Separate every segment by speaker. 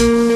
Speaker 1: you.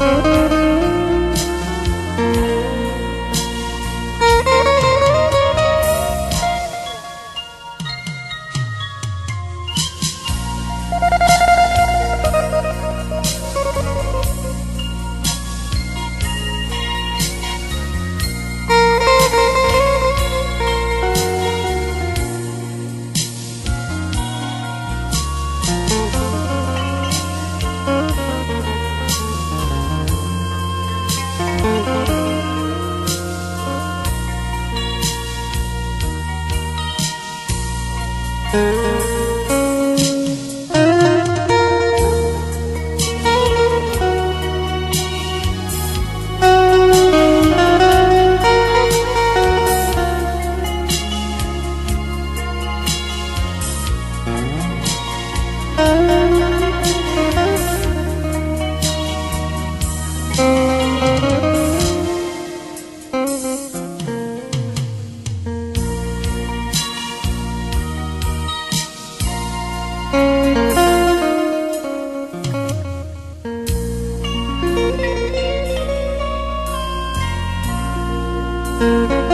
Speaker 1: Thank Thank you. Thank you.